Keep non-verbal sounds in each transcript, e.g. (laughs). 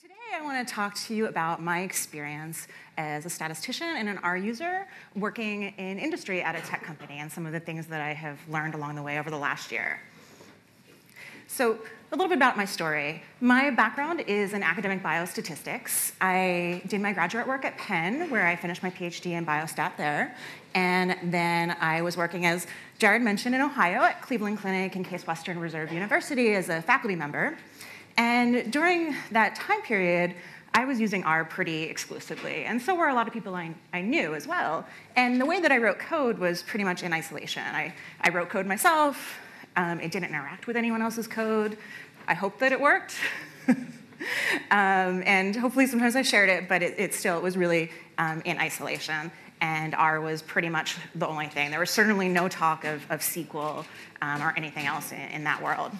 Today, I want to talk to you about my experience as a statistician and an R user working in industry at a tech company and some of the things that I have learned along the way over the last year. So, a little bit about my story. My background is in academic biostatistics. I did my graduate work at Penn, where I finished my PhD in biostat there. And then I was working, as Jared mentioned, in Ohio at Cleveland Clinic and Case Western Reserve University as a faculty member. And during that time period, I was using R pretty exclusively, and so were a lot of people I, I knew as well. And the way that I wrote code was pretty much in isolation. I, I wrote code myself, um, it didn't interact with anyone else's code. I hope that it worked. (laughs) um, and hopefully sometimes I shared it, but it, it still it was really um, in isolation. And R was pretty much the only thing. There was certainly no talk of, of SQL um, or anything else in, in that world.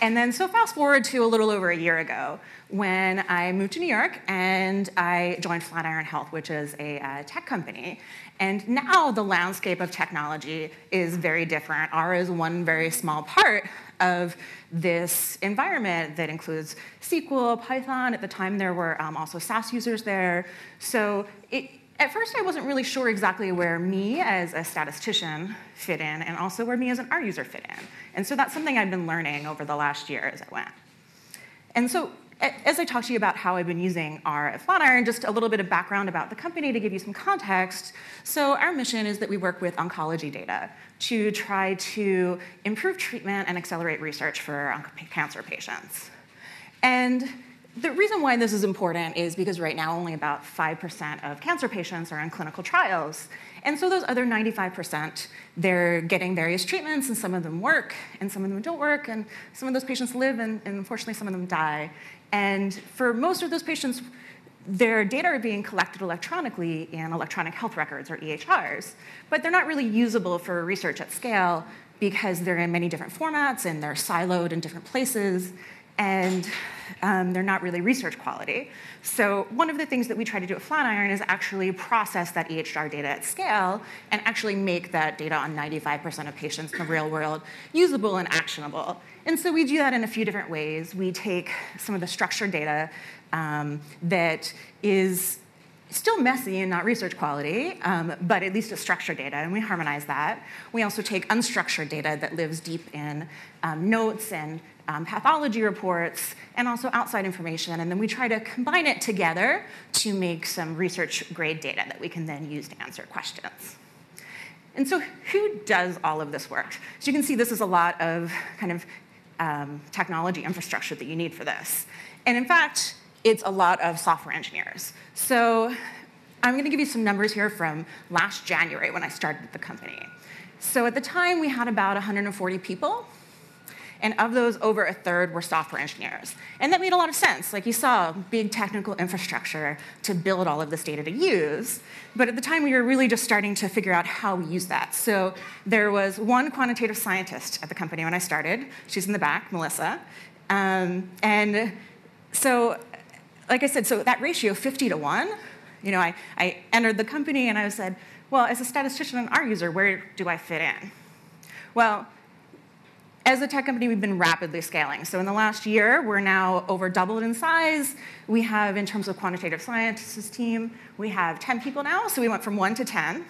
And then, so fast forward to a little over a year ago when I moved to New York and I joined Flatiron Health, which is a uh, tech company. And now the landscape of technology is very different. R is one very small part of this environment that includes SQL, Python. At the time, there were um, also SAS users there. So it, at first, I wasn't really sure exactly where me as a statistician fit in, and also where me as an R user fit in. And so that's something I've been learning over the last year as I went. And so, as I talk to you about how I've been using R at Flatiron, just a little bit of background about the company to give you some context. So, our mission is that we work with oncology data to try to improve treatment and accelerate research for cancer patients. And the reason why this is important is because right now only about 5% of cancer patients are in clinical trials. And so those other 95%, they're getting various treatments, and some of them work, and some of them don't work, and some of those patients live, and, and unfortunately, some of them die. And for most of those patients, their data are being collected electronically in electronic health records or EHRs, but they're not really usable for research at scale because they're in many different formats and they're siloed in different places and um, they're not really research quality. So one of the things that we try to do at Flatiron is actually process that EHR data at scale and actually make that data on 95% of patients in the real world usable and actionable. And so we do that in a few different ways. We take some of the structured data um, that is still messy and not research quality, um, but at least it's structured data, and we harmonize that. We also take unstructured data that lives deep in um, notes and um, pathology reports, and also outside information. And then we try to combine it together to make some research grade data that we can then use to answer questions. And so, who does all of this work? So, you can see this is a lot of kind of um, technology infrastructure that you need for this. And in fact, it's a lot of software engineers. So, I'm going to give you some numbers here from last January when I started the company. So, at the time, we had about 140 people and of those, over a third were software engineers. And that made a lot of sense. Like you saw, big technical infrastructure to build all of this data to use. But at the time, we were really just starting to figure out how we use that. So there was one quantitative scientist at the company when I started. She's in the back, Melissa. Um, and so, like I said, so that ratio, 50 to 1, you know, I, I entered the company and I said, well, as a statistician and R user, where do I fit in? Well, as a tech company, we've been rapidly scaling. So in the last year, we're now over doubled in size. We have, in terms of quantitative scientists team, we have 10 people now. So we went from one to 10,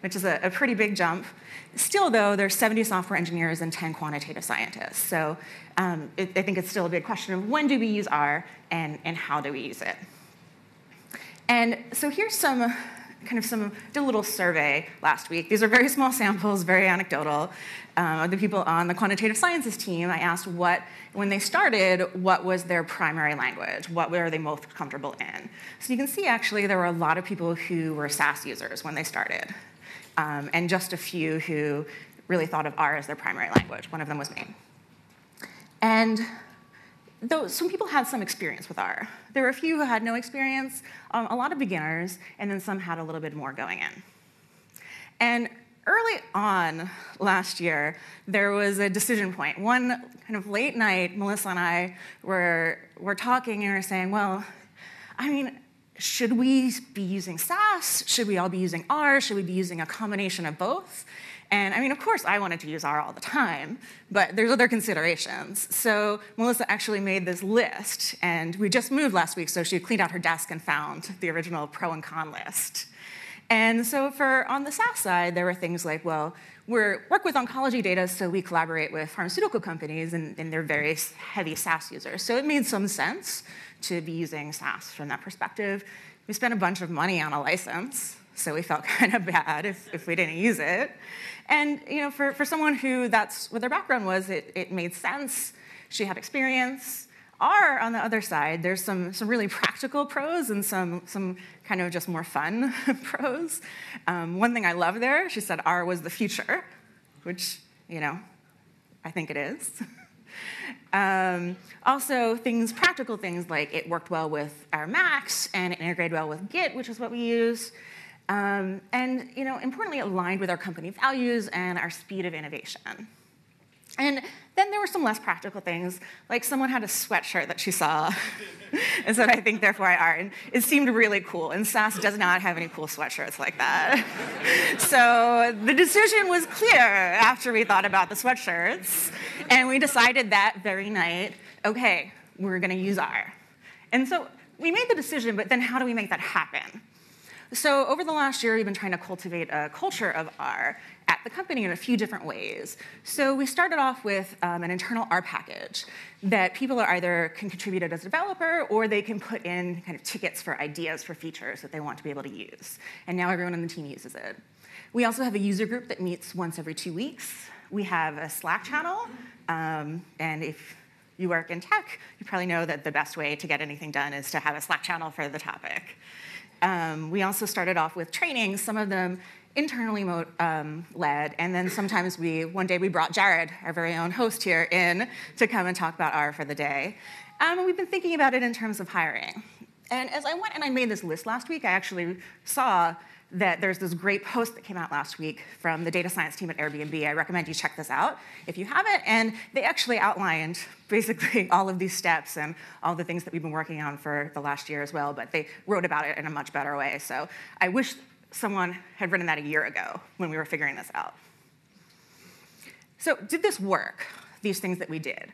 which is a, a pretty big jump. Still, though, there's 70 software engineers and 10 quantitative scientists. So um, it, I think it's still a big question of when do we use R and, and how do we use it? And so here's some kind of some did a little survey last week. These are very (laughs) small samples, very anecdotal. Um, the people on the quantitative sciences team, I asked what, when they started, what was their primary language? What were they most comfortable in? So you can see actually there were a lot of people who were SAS users when they started, um, and just a few who really thought of R as their primary language. One of them was me. And though some people had some experience with R. There were a few who had no experience, um, a lot of beginners, and then some had a little bit more going in. And early on last year, there was a decision point. One kind of late night, Melissa and I were, were talking and we were saying, well, I mean, should we be using SAS? Should we all be using R? Should we be using a combination of both? And I mean, of course, I wanted to use R all the time, but there's other considerations. So Melissa actually made this list, and we just moved last week, so she cleaned out her desk and found the original pro and con list. And so for on the SAS side, there were things like, well, we work with oncology data, so we collaborate with pharmaceutical companies, and, and they're very heavy SAS users. So it made some sense to be using SAS from that perspective. We spent a bunch of money on a license, so we felt (laughs) kind of bad if, if we didn't use it. And you know, for, for someone who that's what their background was, it, it made sense. She had experience. R, on the other side, there's some, some really (laughs) practical pros and some, some kind of just more fun (laughs) pros. Um, one thing I love there, she said R was the future, which, you know, I think it is. um, also, things, practical things like it worked well with our Macs and it integrated well with Git, which is what we use. Um, and, you know, importantly, aligned with our company values and our speed of innovation. And then there were some less practical things, like someone had a sweatshirt that she saw (laughs) and said, I think, therefore I are. And it seemed really cool. And SAS does not have any cool sweatshirts like that. (laughs) so the decision was clear after we thought about the sweatshirts. And we decided that very night, okay, we're going to use R. And so we made the decision, but then how do we make that happen? So over the last year, we've been trying to cultivate a culture of R at the company in a few different ways. So we started off with um, an internal R package that people are either can contribute it as a developer or they can put in kind of tickets for ideas for features that they want to be able to use. And now everyone on the team uses it. We also have a user group that meets once every two weeks. We have a Slack channel, um, and if you work in tech, you probably know that the best way to get anything done is to have a Slack channel for the topic. Um, we also started off with training, some of them internally um, led, and then sometimes we, one day we brought Jared, our very own host here, in to come and talk about R for the day. Um, and we've been thinking about it in terms of hiring. And as I went and I made this list last week, I actually saw that there's this great post that came out last week from the data science team at Airbnb. I recommend you check this out if you haven't. And they actually outlined (laughs) basically all of these steps and all the things that we've been working on for the last year as well, but they wrote about it in a much better way. So I wish someone had written that a year ago when we were figuring this out. So did this work, these things that we did?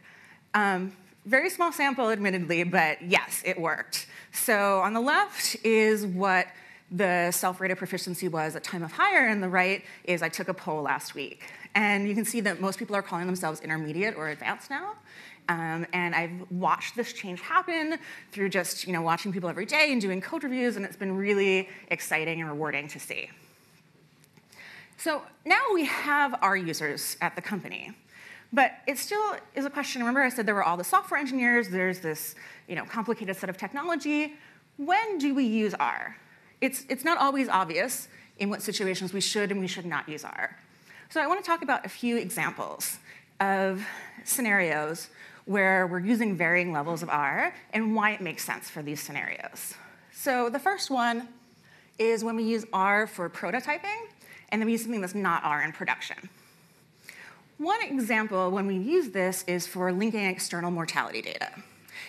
Um, very small sample, admittedly, but yes, it worked. So on the left is what the self-rated proficiency was at time of hire, and the right is I took a poll last week. And you can see that most people are calling themselves intermediate or advanced now. Um, and I've watched this change happen through just you know, watching people every day and doing code reviews, and it's been really exciting and rewarding to see. So now we have our users at the company. But it still is a question. Remember, I said there were all the software engineers, there's this you know, complicated set of technology. When do we use R? It's, it's not always obvious in what situations we should and we should not use R. So I want to talk about a few examples of scenarios where we're using varying levels of R and why it makes sense for these scenarios. So the first one is when we use R for prototyping, and then we use something that's not R in production. One example when we use this is for linking external mortality data.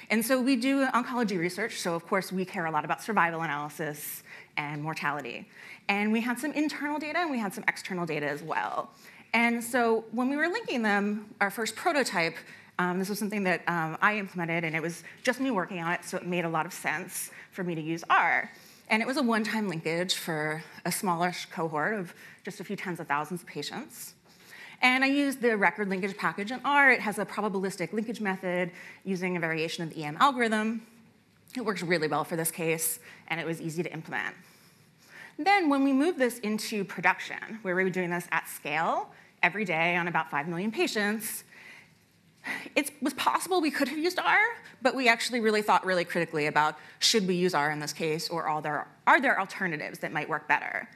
And so we do oncology research, so of course we care a lot about survival analysis and mortality. And we had some internal data and we had some external data as well. And so when we were linking them, our first prototype, um, this was something that um, I implemented and it was just me working on it, so it made a lot of sense for me to use R. And it was a one-time linkage for a smallish cohort of just a few tens of thousands of patients. And I used the record linkage package in R. It has a probabilistic linkage method using a variation of the EM algorithm. It works really well for this case, and it was easy to implement. Then when we moved this into production, where we were doing this at scale every day on about 5 million patients, it was possible we could have used R, but we actually really thought really critically about should we use R in this case, or are there, are there alternatives that might work better?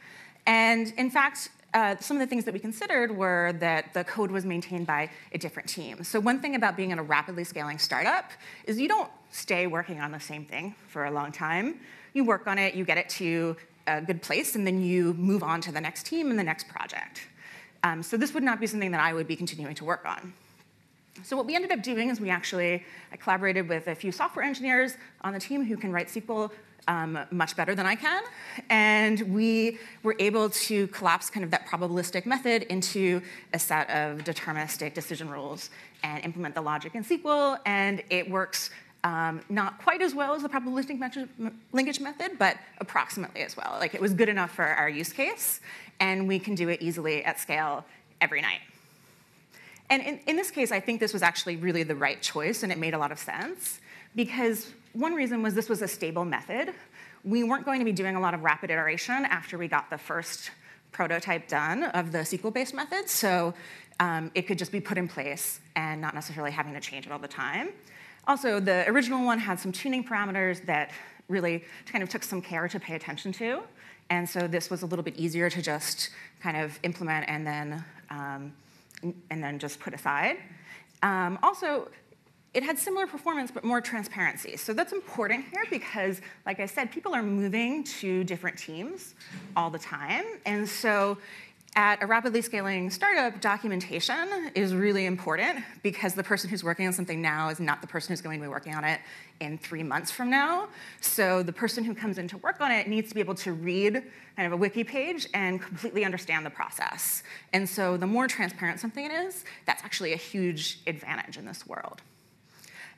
And in fact, uh, some of the things that we considered were that the code was maintained by a different team. So one thing about being in a rapidly scaling startup is you don't stay working on the same thing for a long time. You work on it, you get it to a good place, and then you move on to the next team and the next project. Um, so this would not be something that I would be continuing to work on. So what we ended up doing is we actually I collaborated with a few software engineers on the team who can write SQL um, much better than I can. And we were able to collapse kind of that probabilistic method into a set of deterministic decision rules and implement the logic in SQL. And it works um, not quite as well as the probabilistic linkage method, but approximately as well. Like it was good enough for our use case, and we can do it easily at scale every night. And in, in this case, I think this was actually really the right choice, and it made a lot of sense because one reason was this was a stable method. We weren't going to be doing a lot of rapid iteration after we got the first prototype done of the SQL-based method, so um, it could just be put in place and not necessarily having to change it all the time. Also, the original one had some tuning parameters that really kind of took some care to pay attention to, and so this was a little bit easier to just kind of implement and then, um, and then just put aside. Um, also, it had similar performance but more transparency. So that's important here because, like I said, people are moving to different teams all the time. And so at a rapidly scaling startup, documentation is really important because the person who's working on something now is not the person who's going to be working on it in three months from now. So the person who comes in to work on it needs to be able to read kind of a wiki page and completely understand the process. And so the more transparent something is, that's actually a huge advantage in this world.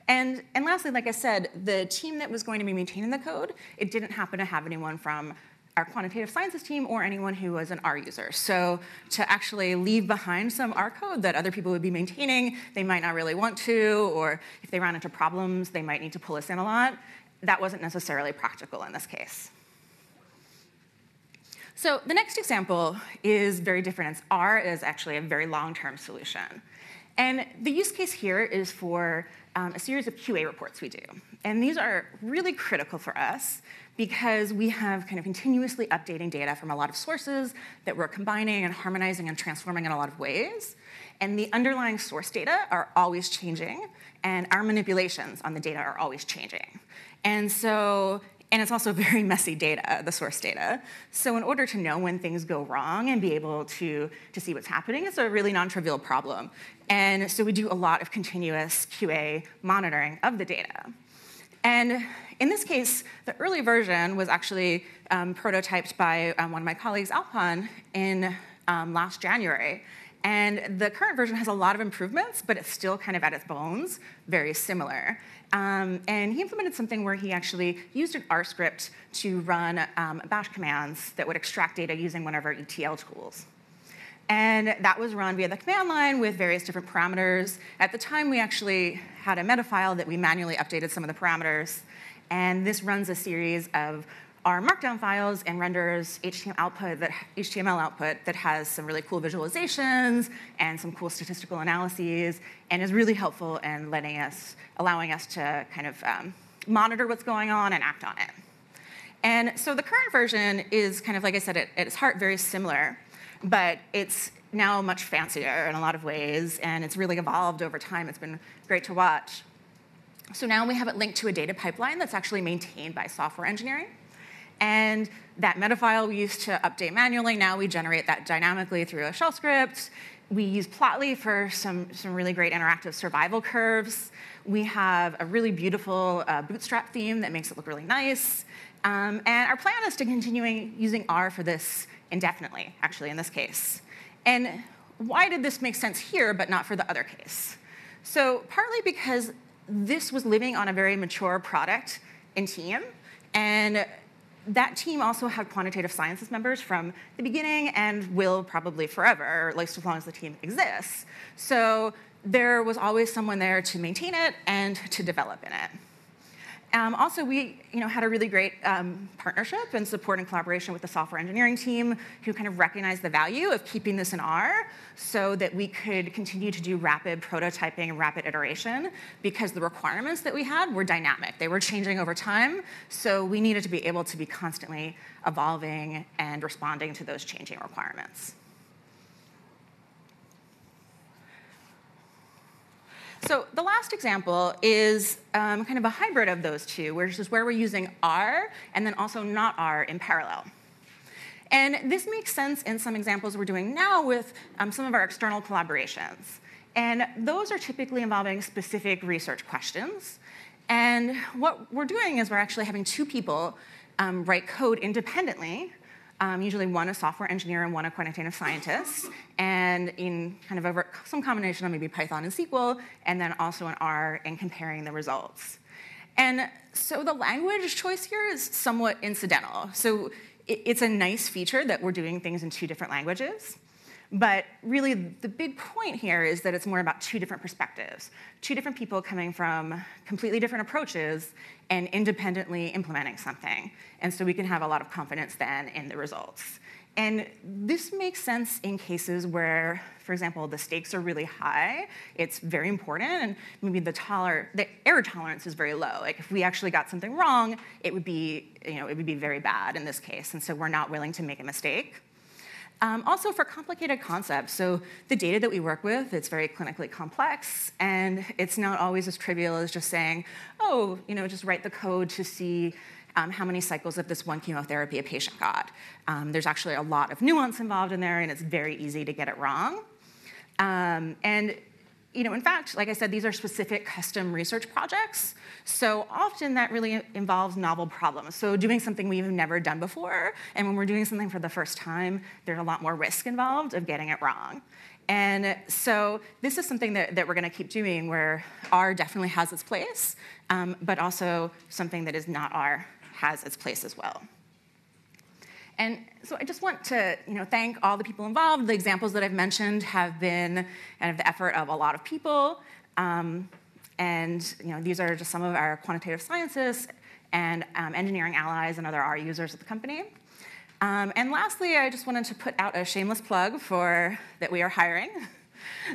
And, and lastly, like I said, the team that was going to be maintaining the code, it didn't happen to have anyone from our quantitative sciences team or anyone who was an R user. So to actually leave behind some R code that other people would be maintaining, they might not really want to, or if they ran into problems, they might need to pull us in a lot. That wasn't necessarily practical in this case. So the next example is very different. It's R is actually a very long-term solution. And the use case here is for um, a series of QA reports we do. And these are really critical for us because we have kind of continuously updating data from a lot of sources that we're combining and harmonizing and transforming in a lot of ways. And the underlying source data are always changing, and our manipulations on the data are always changing. And so and it's also (laughs) very messy data, the source data. So in order to know when things go wrong and be able to, to see what's happening, it's a really non-trivial problem. And so we do a lot of continuous QA monitoring of the data. And in this case, the early version was actually um, prototyped by um, one of my colleagues, Alpan, in um, last January. And the current version has a lot of improvements, but it's still kind of at its bones, very similar. Um, and he implemented something where he actually used an R script to run um, bash commands that would extract data using one of our ETL tools. And that was run via the command line with various different parameters. At the time, we actually had a meta file that we manually updated some of the parameters. And this runs a series of R Markdown files and renders HTML output that, HTML output that has some really cool visualizations and some cool statistical analyses and is really helpful in letting us, allowing us to kind of um, monitor what's going on and act on it. And so the current version is kind of, like I said, at, at its heart, very similar, but it's now much fancier in a lot of ways, and it's really evolved over time. It's been great to watch. So now we have it linked to a data pipeline that's actually maintained by software engineering. And that meta file we used to update manually, now we generate that dynamically through a shell script. We use Plotly for some, some really great interactive survival curves. We have a really beautiful uh, Bootstrap theme that makes it look really nice. Um, and our plan is to continuing using R for this indefinitely, actually, in this case. And why did this make sense here but not for the other case? So partly because this was living on a very mature product and team, and that team also had quantitative sciences members from the beginning and will probably forever, or at least as long as the team exists. So there was always someone there to maintain it and to develop in it. Um, also, we you know, had a really great um, partnership and support and collaboration with the software engineering team who kind of recognized the value of keeping this in R so that we could continue to do rapid prototyping and rapid iteration because the requirements that we had were dynamic. They were changing over time, so we needed to be able to be constantly evolving and responding to those changing requirements. So the last example is um, kind of a hybrid of those two, which is where we're using R and then also not R in parallel. And this makes sense in some examples we're doing now with um, some of our external collaborations. And those are typically involving specific research questions. And what we're doing is we're actually having two people um, write code independently um, usually one a software engineer and one a quantitative scientist, and in kind of over some combination of maybe Python and SQL, and then also in R and comparing the results. And so the language choice here is somewhat incidental. So it's a nice feature that we're doing things in two different languages. But really, the big point here is that it's more about two different perspectives, two different people coming from completely different approaches and independently implementing something. And so we can have a lot of confidence then in the results. And this makes sense in cases where, for example, the stakes are really high, it's very important, and maybe the, toler- the error tolerance is very low. Like if we actually got something wrong, it would be, you know, it would be very bad in this case, and so we're not willing to make a mistake. Um, also for complicated concepts, so the data that we work with, it's very clinically complex, and it's not always as trivial as just saying, oh, you know, just write the code to see um, how many cycles of this one chemotherapy a patient got. Um, there's actually a lot of nuance involved in there, and it's very easy to get it wrong. Um, and you know, in fact, like I said, these are specific custom research projects. So often that really involves novel problems. So doing something we've never done before, and when we're doing something for the first time, there's a lot more risk involved of getting it wrong. And so this is something that, that we're going to keep doing where R definitely has its place, um, but also something that is not R has its place as well. And so I just want to you know, thank all the people involved. The examples that I've mentioned have been kind of the effort of a lot of people. Um, and you know, these are just some of our quantitative scientists and um, engineering allies and other R users at the company. Um, and lastly, I just wanted to put out a shameless plug for that we are hiring. (laughs)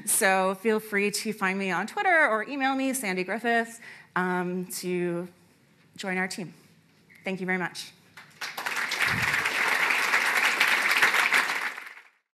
So feel free to find me on Twitter or email me, Sandy Griffith, um, to join our team. Thank you very much.